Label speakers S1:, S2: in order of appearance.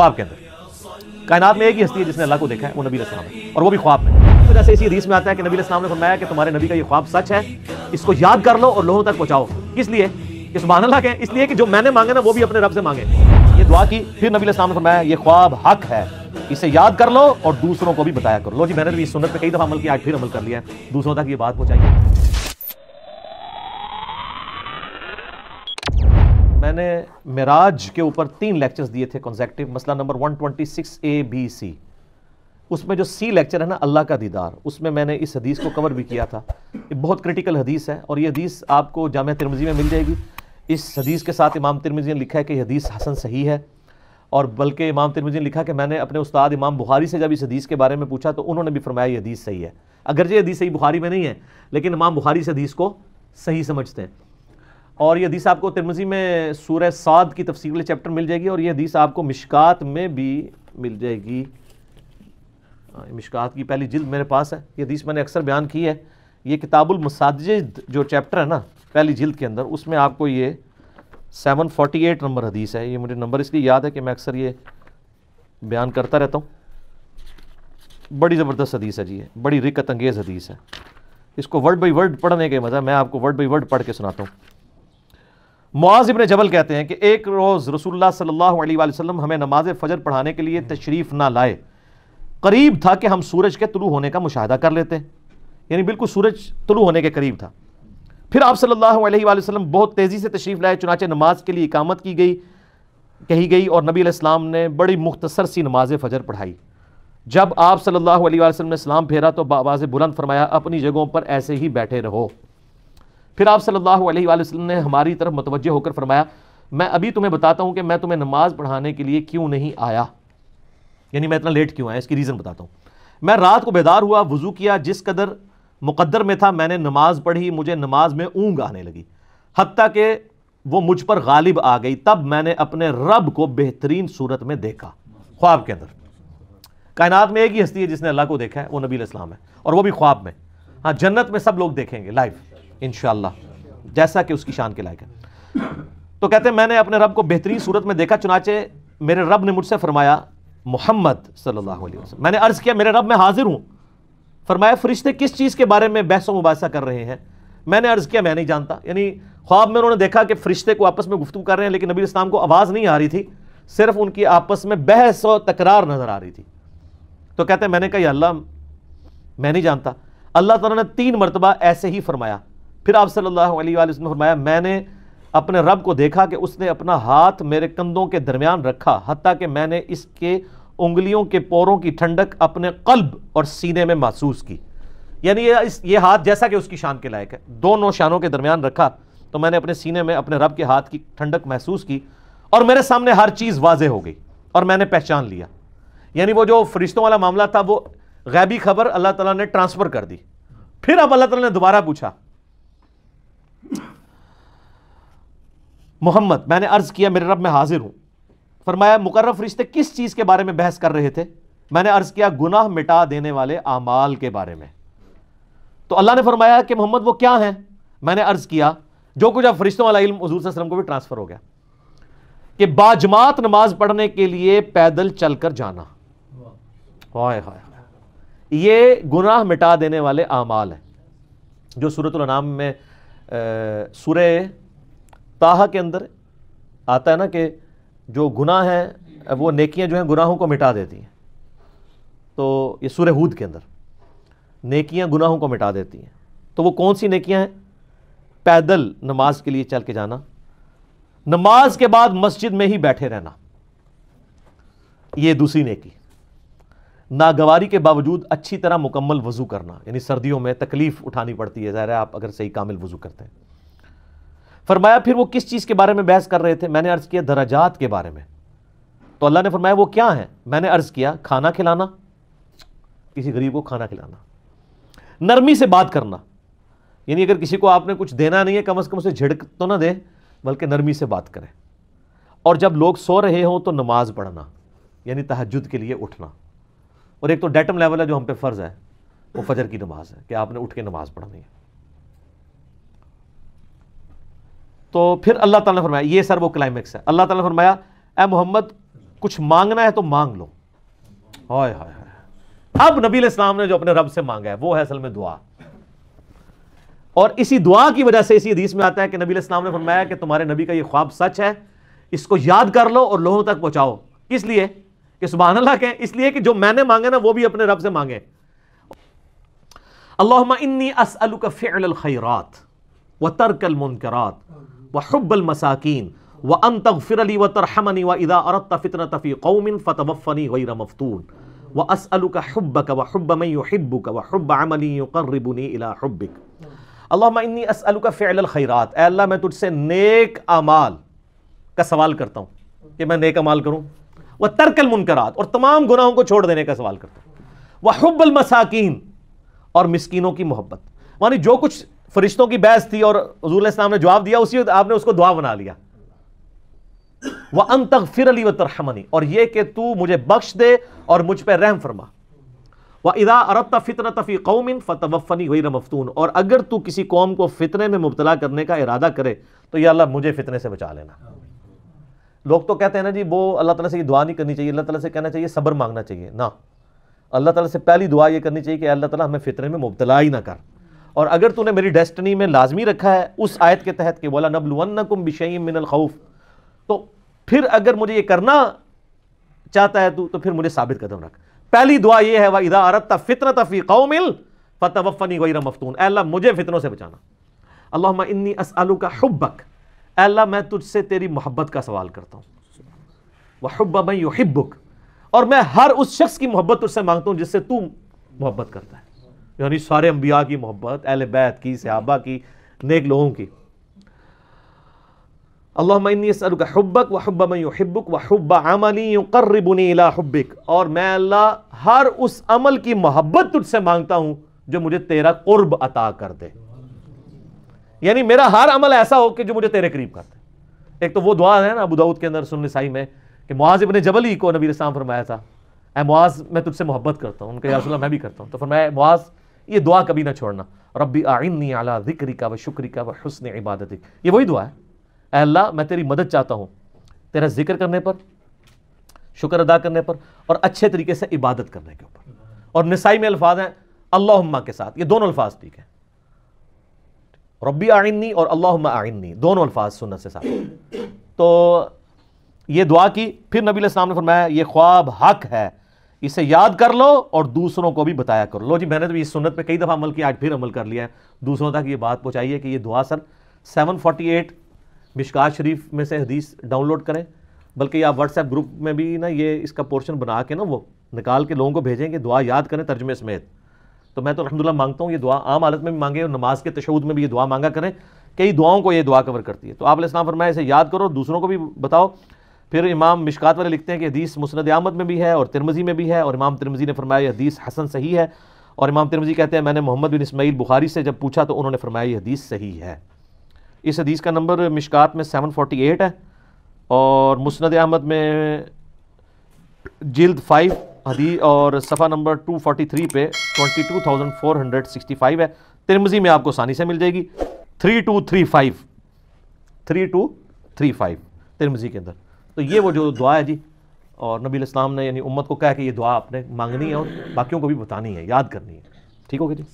S1: ख्वाब के अंदर। कायनात में एक ही हस्ती है जिसने अल्लाह को देखा है, वो नबी इस्लाम है, और वो भी ख्वाब में। तो जैसे इसी हदीस में आता है कि नबी इस्लाम ने फरमाया कि तुम्हारे नबी का ये ख्वाब सच है, इसको याद कर लो और लोगों तक पहुंचाओ। किस लिए? कि सुबहान अल्लाह के, इसलिए कि जो मैंने मांगे ना, वो भी अपने रब से मांगे। ये दुआ की, फिर नबी इस्लाम ने फरमाया, ये ख्वाब हक है, इसे याद कर लो और दूसरों को भी बताया करो। लो जी, मैंने भी इस सुन्नत पे कई दफ़ा अमल किया, आज फिर अमल कर लिया दूसरों तक ये बात पहुंचाई मैंने मिराज के ऊपर तीन लेक्चर्स दिए थे कॉन्जेक्टिव मसला नंबर 126 ए बी सी उसमें जो सी लेक्चर है ना, अल्लाह का दीदार, उसमें मैंने इस हदीस को कवर भी किया था। ये बहुत क्रिटिकल हदीस है और ये हदीस आपको जाम तिरमजी में मिल जाएगी। इस हदीस के साथ इमाम तिरमजी ने लिखा है कि यह हदीस हसन सही है और बल्कि इमाम तिरमजी ने लिखा कि मैंने अपने उस्ताद इमाम बुखारी से जब इस हदीस के बारे में पूछा तो उन्होंने भी फरमाया, ये हदीस सही है। अगर ये हदीस सही बुखारी में नहीं है, लेकिन इमाम बुखारी से हदीस को सही समझते हैं। और ये हदीस आपको तिरमजी में सूर्य साद की तफसील वाले चैप्टर मिल जाएगी और ये हदीस आपको मिशकात में भी मिल जाएगी। हाँ, मिशकात की पहली जिल्द मेरे पास है। ये हदीस मैंने अक्सर बयान की है। ये किताबुल मसाजिद जो चैप्टर है ना पहली जिल्द के अंदर उसमें आपको ये 748 नंबर हदीस है। ये मुझे नंबर इसलिए याद है कि मैं अक्सर ये बयान करता रहता हूँ। बड़ी ज़बरदस्त हदीस है जी ये। बड़ी रिकत अंगेज़ हदीस है। इसको वर्ड बाई वर्ड पढ़ने के मज़ा मैं आपको वर्ड बाई वर्ड पढ़ के सुनाता हूँ। मुआज इब्न जबल कहते हैं कि एक रोज़ रसूलुल्लाह सल्लल्लाहु अलैहि वसल्लम हमें नमाज़ फ़जर पढ़ाने के लिए तशरीफ़ ना लाए। करीब था कि हम सूरज के तुलू होने का मुशाह कर लेते यानी बिल्कुल सूरज तुलू होने के करीब था। फिर आप सल्लल्लाहु अलैहि वसल्लम बहुत तेज़ी से तशरीफ़ लाए, चुनाचे नमाज़ के लिए इकामत की गई, कही गई और नबी ने बड़ी मुख्तसर सी नमाज़ फ़जर पढ़ाई। जब आप सल्लल्लाहु अलैहि वसल्लम ने इस्लाम फेरा तो आवाज़ बुलंद फरमाया, अपनी जगहों पर ऐसे ही बैठे रहो। फिर आप सल्लल्लाहु अलैहि वसल्लम ने हमारी तरफ़ मुतवजह होकर फरमाया, मैं अभी तुम्हें बताता हूँ कि मैं तुम्हें नमाज़ पढ़ाने के लिए क्यों नहीं आया? यानी मैं इतना लेट क्यों आया? इसकी रीज़न बताता हूँ। मैं रात को बेदार हुआ, वज़ू किया, जिस कदर मुकद्दर में था, मैंने नमाज़ पढ़ी, मुझे नमाज़ में ऊँग आने लगी। हती कि वो मुझ पर गालिब आ गई, तब मैंने अपने रब को बेहतरीन सूरत में देखा, ख्वाब के अंदर। कायनात में एक ही हस्ती है जिसने अल्लाह को देखा है, वो नबी इस्लाम है, और वो भी ख्वाब में। हाँ जन्नत में सब लोग देखेंगे लाइव इन जैसा कि उसकी शान के लायक है। तो कहते हैं, मैंने अपने रब को बेहतरीन सूरत में देखा, चुनाचे मेरे रब ने मुझसे फरमाया, मोहम्मद सल्लल्लाहु अलैहि वसल्लम। मैंने अर्ज़ किया, मेरे रब, में हाजिर हूँ। फरमाया, फरिश्ते किस चीज़ के बारे में बहस मुबासा कर रहे हैं? मैंने अर्ज़ किया, मैं नहीं जानता। यानी, ख्वाब में उन्होंने देखा कि फरिश्ते को आपस में गुफ्तु कर रहे हैं, लेकिन नबी इस्लाम को आवाज़ नहीं आ रही थी, सिर्फ़ उनकी आपस में बहस और तकरार नज़र आ रही थी। तो कहते हैं, मैंने कहा अल्लाह, मैं नहीं जानता। अल्लाह ताला ने तीन मरतबा ऐसे ही फरमाया फिर आप सल्लल्लाहु अलैहि वसल्लम ने फरमाया, मैंने अपने रब को देखा कि उसने अपना हाथ मेरे कंधों के दरमियान रखा हती कि मैंने इसके उंगलियों के पोरों की ठंडक अपने कल्ब और सीने में महसूस की। यानी ये इस, ये हाथ जैसा कि उसकी शान के लायक है। दोनों शानों के दरमियान रखा तो मैंने अपने सीने में अपने रब के हाथ की ठंडक महसूस की और मेरे सामने हर चीज़ वाजे हो गई और मैंने पहचान लिया। यानी वो जो फरिश्तों वाला मामला था, वो गैबी खबर अल्लाह ताला ने ट्रांसफ़र कर दी। फिर अब अल्लाह ताला ने दोबारा पूछा मोहम्मद, मैंने अर्ज़ किया मेरे रब में हाजिर हूँ। फरमाया, मुकर्रब फरिश्ते किस चीज़ के बारे में बहस कर रहे थे? मैंने अर्ज़ किया, गुनाह मिटा देने वाले आमाल के बारे में। तो अल्लाह ने फरमाया कि मोहम्मद, वो क्या है? मैंने अर्ज़ किया, जो कुछ अब फरिश्तों वाला इल्म वसलम को भी ट्रांसफ़र हो गया, कि बाजमात नमाज़ पढ़ने के लिए पैदल चलकर जाना। हाय हाय ये गुनाह मिटा देने वाले आमाल हैं, जो सूरत नाम में सुर ताहा के अंदर आता है ना कि जो गुनाह हैं, वो नेकियाँ जो हैं गुनाहों को मिटा देती हैं। तो ये सुर हूद के अंदर नेकियाँ गुनाहों को मिटा देती हैं। तो वो कौन सी नेकियाँ हैं? पैदल नमाज़ के लिए चल के जाना, नमाज़ के बाद मस्जिद में ही बैठे रहना, ये दूसरी नेकी। नागवारी के बावजूद अच्छी तरह मुकम्मल वज़ू करना, यानी सर्दियों में तकलीफ़ उठानी पड़ती है, ज़ाहिर है आप अगर सही कामिल वज़ू करते हैं। फरमाया, फिर वो किस चीज़ के बारे में बहस कर रहे थे? मैंने अर्ज़ किया, दराजात के बारे में। तो अल्लाह ने फरमाया, वो क्या है? मैंने अर्ज़ किया, खाना खिलाना, किसी गरीब को खाना खिलाना, नरमी से बात करना। यानी अगर किसी को आपने कुछ देना नहीं है, कम अज़ कम उसे झिड़क तो ना दे, बल्कि नरमी से बात करें। और जब लोग सो रहे हों तो नमाज़ पढ़ना, यानी तहजद के लिए उठना। और एक तो डेटम लेवल है जो हम पे फ़र्ज़ है, वो फजर की नमाज़ है, कि आपने उठ के नमाज़ पढ़नी है। तो फिर अल्लाह ताला ने फरमाया, ये सर वो क्लाइमेक्स है। अल्लाह ताला ने फरमाया, ए मोहम्मद, कुछ मांगना है तो मांग लो। हाय हाय हाय। अब नबी इस्लाम ने जो अपने रब से मांगा है, वो है असल में दुआ। और इसी दुआ की वजह से इसी हदीस में आता है कि नबी इस्लाम ने फरमाया कि तुम्हारे नबी का ये ख्वाब सच है, इसको याद कर लो और लोगों तक पहुंचाओ। इसलिए कि सुबह अल्लाह के इसलिए कि जो मैंने मांगे ना, वो भी अपने रब से मांगे। अल्लाह इन्नी असअलुका फ़िअल खैरात व तरकल मुनकरात। व हुब्बल व अन तगफिर व तरहमनी व इदा अरदत फितनत फ़ी कौमिन फतवफ़नी गैर मफ्तून व हुब्बक व हुब्ब मन युहिब्बुक व हुब्ब अमली युक़र्रिबुनी इला हुब्बिक अल्लाह इन्नी असअलुका फ़िअल खैरात अल्लाह मैं तुझसे नेक अमाल का सवाल करता हूँ कि मैं नेक अमाल करूँ वह तरकल मुनकरात और तमाम गुनाहों को छोड़ देने का सवाल करता हूँ वह हुब्बल मसाकीन और मिसकीनों की मोहब्बत मानी जो कुछ फरिश्तों की बहस थी और हजूल इस्लाम ने जवाब दिया, उसी आपने उसको दुआ बना लिया। वह अन तक फिर अली व तरहमनी और यह कि तू मुझे बख्श दे और मुझ पर रहम फरमा। वह इदा अरब फितन तफ़ी कौमिन फ़तवफ़नी गई मफतून और अगर तू किसी कौम को फितने में मुबतला करने का इरादा करे तो यह अल्लाह मुझे फितने से बचा लेना। लोग तो कहते हैं ना जी, वो अल्लाह ताला से ये दुआ नहीं करनी चाहिए, अल्लाह ताला से कहना चाहिए, सब्र मांगना चाहिए। ना। अल्लाह ताला से पहली दुआ ये करनी चाहिए कि, अल्लाह ताला हमें फितरे में मुबतला ही ना कर। और अगर तूने मेरी डेस्टनी में लाजमी रखा है, उस आयत के तहत कि बोला, नबलुवन्नकुम बिशईम मिनल खौफ। तो फिर अगर मुझे ये करना चाहता है तू तो फिर मुझे साबित कदम रख। पहली दुआ ये है, वह इदा अरत फितरत फ़ी कौमिल फ़तवफ़नी गैर मफतून। अल्लाह, मुझे फितनों से बचाना। अल्लाह इन्नी असअलु का हुब्बक अल्लाह, मैं तुझसे तेरी मोहब्बत का सवाल करता हूँ। वह हुब्बा मैं युहिब्बुक। और मैं हर उस शख्स की मोहब्बत तुझसे माँगता हूँ जिससे तू मोहब्बत करता है। यानी सारे अम्बिया की मोहब्बत, अहल बैत की, सहाबा की, नेक लोगों की। अल्लाहब्बक वहब्बक वहब्ब अमली युकर्रिबुनी हुब्बिक। और मैं अल्लाह हर उस अमल की मोहब्बत तुझसे माँगता हूँ जो मुझे तेरा कुर्ब अता कर दे। यानी मेरा हर अमल ऐसा हो कि जो मुझे तेरे करीब कर दे। एक तो वो दुआ है ना अबू दाऊद के अंदर सुन साई में कि मुआज इबन जबल को नबी इस्लाम फरमाया था ए मुआज, मैं तुझसे मोहब्बत करता हूँ। उनके यासुल्ला मैं भी करता हूँ। तो फरमाया, मुआज ये दुआ कभी ना छोड़ना। रब्बी आइन्नी अला जिक्री का व शुक्री का व हुस्न इबादत ये वही दुआ है। अल्लाह, मैं तेरी मदद चाहता हूँ। तेरा ज़िक्र करने पर, शुक्र अदा करने पर और अच्छे तरीके से इबादत करने के ऊपर। और निसाई में अल्फाज हैं अल्लाह के साथ। ये दोनों अल्फाज ठीक है। रब्बी आइन्नी और अल्लाह आइन्नी दोनों अल्फाज सुनत से साथ तो ये दुआ की, फिर नबी इस्लाम ने फरमाया, ये ख्वाब हक है। इसे याद कर लो और दूसरों को भी बताया करो। लो जी, मैंने तो इस सुन्नत पे कई दफ़ा अमल किया, आज फिर अमल कर लिया है। दूसरों तक ये बात पहुँचाइए कि ये दुआ सर 748 मिशकात शरीफ में से हदीस डाउनलोड करें। बल्कि आप व्हाट्सएप ग्रुप में भी ना ये इसका पोर्शन बना के ना वो निकाल के लोगों को भेजें कि दुआ याद करें तर्जमे समेत। तो मैं तो अलहमदिल्ला माँगता हूँ, ये दुआ आम हालत में भी मांगे और नमाज़ के तशूद में भी ये दुआ मांगा करें। कई दुआओं को ये दुआ कवर करती है। तो आप इस्लाम फरमाया इसे याद करो, दूसरों को भी बताओ। फिर इमाम मिशकात वाले लिखते हैं कि हदीस मुस्ंद अहमद में भी है और तिरमजी में भी है और इमाम तिरमजी ने फरमाया हदीस हसन सही है। और इमाम तिरमजी कहते हैं, मैंने मोहम्मद बिन इसमाइल बुखारी से जब पूछा तो उन्होंने फरमाया हदीस सही है। इस हदीस का नंबर मिशकात में सेवन फोर्टी एट है और मुस्ंद अहमद में जिल्द फाइव हदी, और सफ़ा नंबर टू फोर्टी थ्री पे twenty two thousand four hundred sixty five है। तिरमजी में आपको आसानी से मिल जाएगी। Three two three five, three two three five Tirmidhi के अंदर। तो ये वो जो दुआ है जी, और नबी इस्लाम ने, यानी उम्मत को कहा कि ये दुआ आपने मांगनी है और बाकियों को भी बतानी है, याद करनी है। ठीक हो गया जी?